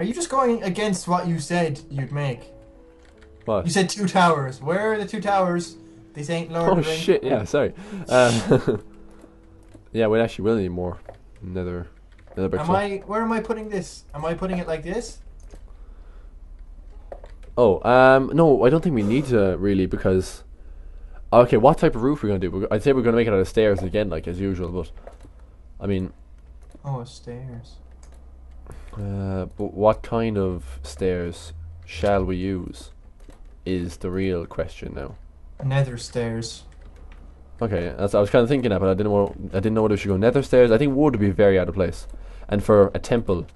Are you just going against what you said you'd make? What? You said two towers. Where are the two towers? This ain't Lord Oh of the Rings. shit! Yeah, sorry. Um, yeah, we actually will need more nether, nether bricks. Am I? Where am I putting this? Am I putting it like this? Oh, um, no, I don't think we need to really because. Okay, what type of roof are we gonna do? We're- I'd say we're gonna make it out of stairs again, like as usual. But, I mean, Oh, stairs. Uh, but what kind of stairs shall we use? Is the real question now. Nether stairs. Okay, that's, I was kind of thinking that, but I didn't know. I didn't know whether we should go nether stairs. I think wood would be very out of place, and for a temple,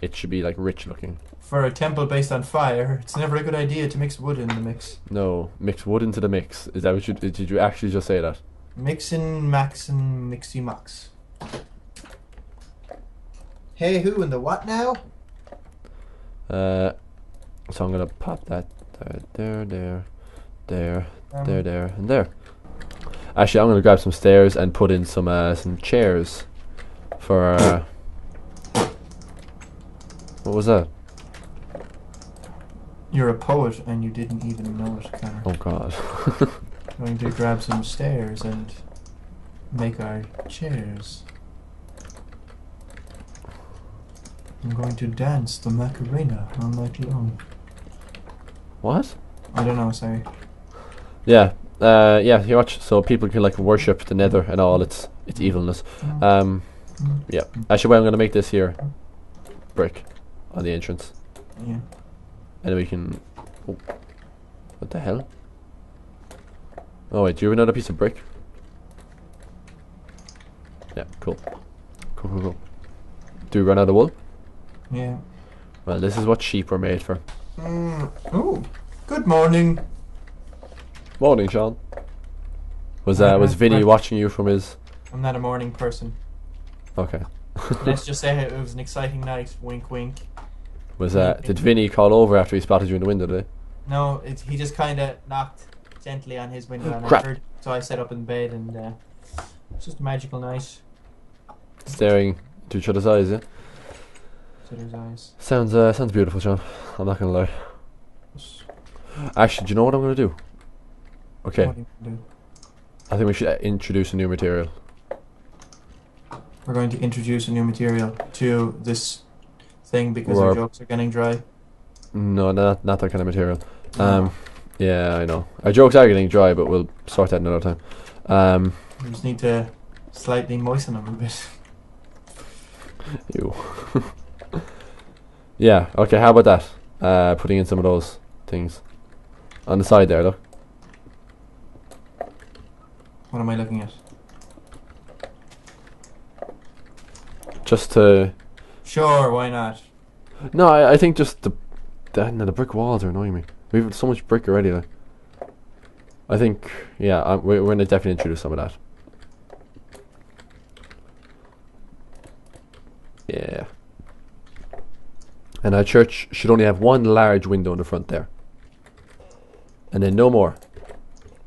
it should be like rich looking. For a temple based on fire, it's never a good idea to mix wood in the mix. No, mix wood into the mix. Is that what you did? You actually just say that? Mixin, maxin, mixy max. Hey, who and the what now? Uh, so I'm gonna pop that there, there, there, there, Um, there, there, and there. Actually, I'm gonna grab some stairs and put in some uh, some chairs for. Uh, what was that? You're a poet and you didn't even know it, Conor. Oh God. Going to grab some stairs and make our chairs. I'm going to dance the Macarena all night long. what? I don't know, sorry. Yeah. Uh, yeah. You watch, so people can like worship the Nether and all its its evilness. Um, yeah. Actually, well, I'm gonna make this here brick on the entrance, Yeah. and then we can. Oh, what the hell? Oh wait, do you have another piece of brick? Yeah, cool. Cool, cool, cool. Do we run out of wool? Yeah. Well, this is what sheep were made for. Mm. Oh, good morning. Morning, Shaun. Was uh, was Vinny watching you from his? I'm not a morning person. Okay. Let's just say it was an exciting night. Wink, wink. Was uh, did Vinny call over after he spotted you in the window today? No, it, he just kind of knocked gently on his window and I heard. So I sat up in bed and uh, it's just a magical night. Staring into each other's eyes, yeah. His eyes. Sounds uh, sounds beautiful, Shaun. I'm not gonna lie. Actually, do you know what I'm gonna do? Okay, do? I think we should uh, introduce a new material. We're going to introduce a new material to this thing because our jokes are getting dry. No, not not that kind of material. Um, yeah, I know. Our jokes are getting dry, but we'll sort that another time. Um, We just need to slightly moisten them a bit. ew. yeah. Okay. How about that? Uh, putting in some of those things on the side there, look. What am I looking at? Just to. Sure, why not? No, I, I think just the the, no, the brick walls are annoying me. We have so much brick already. Like. I think, yeah, i we're, we're gonna definitely introduce some of that. Yeah. And our church should only have one large window in the front there, and then no more,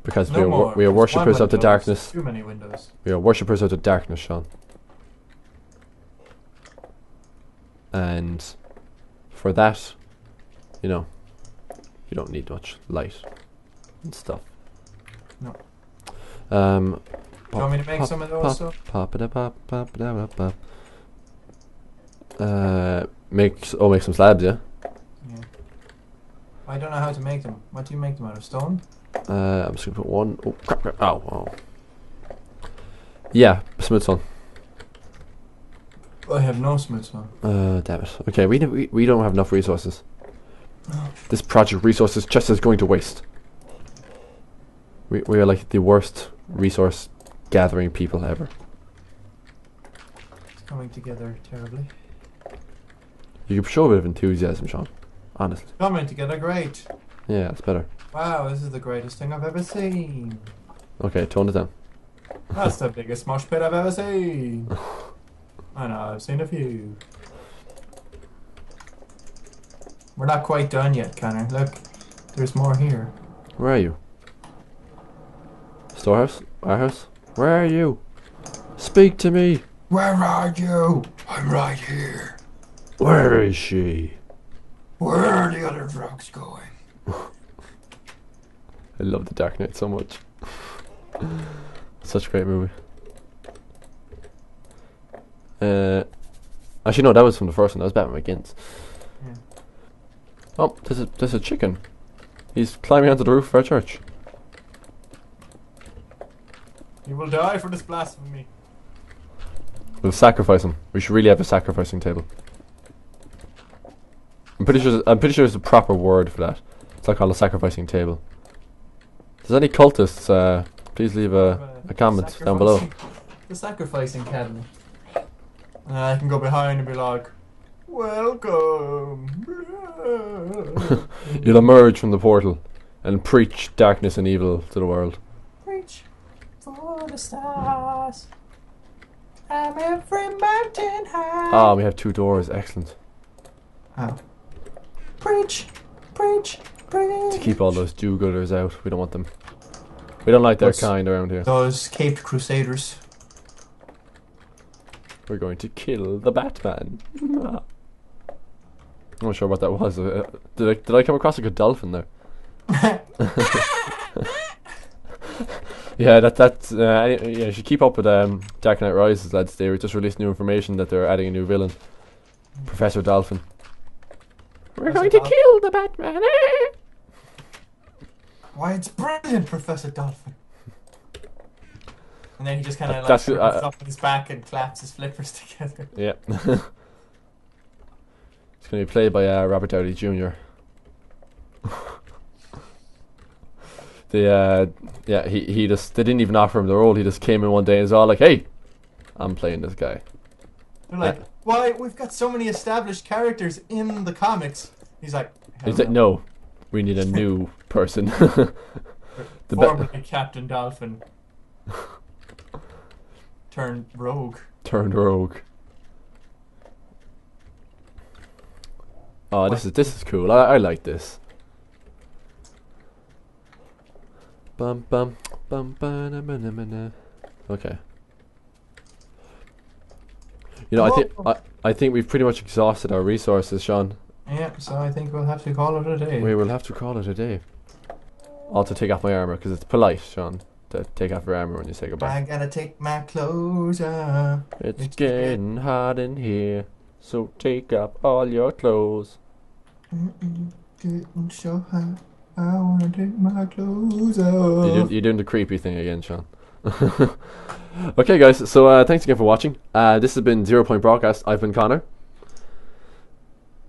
because we No are wor- more. we are worshippers of the darkness. Too many windows. We are worshippers of the darkness, Shaun. And for that, you know, you don't need much light and stuff. No. Um. Do you want me to make pop, some of those? pop, pop, it pop, pop, da, da, pop. Make s- oh, make some slabs, yeah. Yeah. I don't know how to make them. What do you make them out of? Stone? Uh, I'm just gonna put one. Oh, crap, crap. Oh, oh. Yeah, smooth stone. I have no smooth stone. Uh, damn it. Okay, we, we we don't have enough resources. This project resources just is going to waste. We we are like the worst resource gathering people ever. It's coming together terribly. You could show a bit of enthusiasm, Shaun. Honestly. Coming together great. Yeah, that's better. Wow, this is the greatest thing I've ever seen. Okay, tone it down. That's the biggest mosh pit I've ever seen. I know, I've seen a few. We're not quite done yet, Conor. Look, there's more here. Where are you? Storehouse? Warehouse? Where are you? Speak to me. Where are you? I'm right here. Where is she? Where are the other drugs going? I love The Dark Knight so much. Such a great movie. Uh, actually, no, that was from the first one. That was Batman Begins. Yeah. Oh, there's a there's a chicken. He's climbing onto the roof of our church. You will die for this blasphemy. We'll sacrifice him. We should really have a sacrificing table. I'm pretty sure. I'm pretty sure there's a proper word for that. It's not called a sacrificing table. If there's any cultists, uh, please leave a, a comment down below. The sacrificing cabin. And I can go behind and be like, Welcome. You'll emerge from the portal and preach darkness and evil to the world. Reach for the stars. I'm every mountain high. Ah, we have two doors. Excellent. How? Preach, preach, preach. To keep all those do-gooders out. We don't want them. We don't like their What's- kind around here. Those caped crusaders. We're going to kill the Batman. I'm not sure what that was. Uh, did I did I come across a good dolphin there? Yeah, that that uh, yeah. You should keep up with um, Dark Knight Rises, lads. They just released new information that they're adding a new villain, Professor Dolphin. We're Professor going to Dolphin. kill the Batman. Why, it's brilliant, Professor Dolphin. And then he just kind of like That's- sits uh, up his back and claps his flippers together. yeah. it's going to be played by uh, Robert Downey Jr. the uh, yeah, he he just they didn't even offer him the role. He just came in one day and was all like, "Hey, I'm playing this guy." They're like, why? We've got so many established characters in the comics. He's like, He's "Hell like, "No, we need a new person." the formerly Captain Dolphin turned rogue. turned rogue. Oh, this is this is cool. I, I like this. Bum bum bum ba na ba na ba na. Okay. You know, I think I, I think we've pretty much exhausted our resources, Shaun. Yeah, so I think we'll have to call it a day. We will have to call it a day. I'll have to take off my armor because it's polite, Shaun, to take off your armor when you say goodbye. I gotta take my clothes off. It's It's getting hot in here, so take up all your clothes. Mm-mm, Getting so hot. I wanna take my clothes You're, doing, off. you're doing the creepy thing again, Shaun. okay, guys. So uh, thanks again for watching. Uh, this has been Zero Point Broadcast. I've been Conor.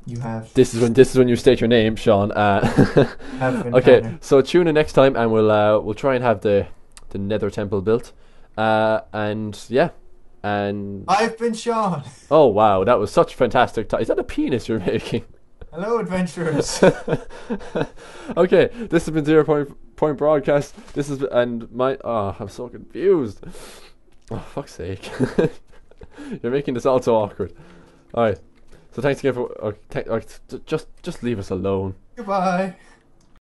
You have. This is when this is when you state your name, Shaun. Uh, have been okay, Conor. so tune in next time, and we'll uh, we'll try and have the the Nether Temple built. Uh, and yeah, and I've been Shaun. oh wow, that was such fantastic. T- is that a penis you're making? Hello, adventurers. okay, this has been Zero Point Point Broadcast. This is and my oh, I'm so confused. Oh fuck's sake! You're making this all so awkward. All right, so thanks again for uh, te- uh, just just leave us alone. Goodbye.